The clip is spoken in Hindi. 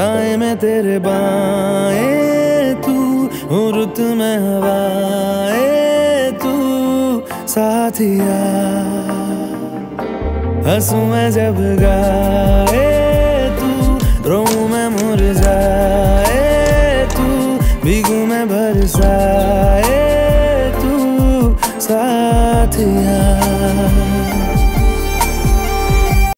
दाएँ में तेरे बाएँ तू रुत में हवाए तू साथिया हंसू मैं जब गाए तू रो मैं मुरझाए तू, भीगू मैं बरसाए तू साथिया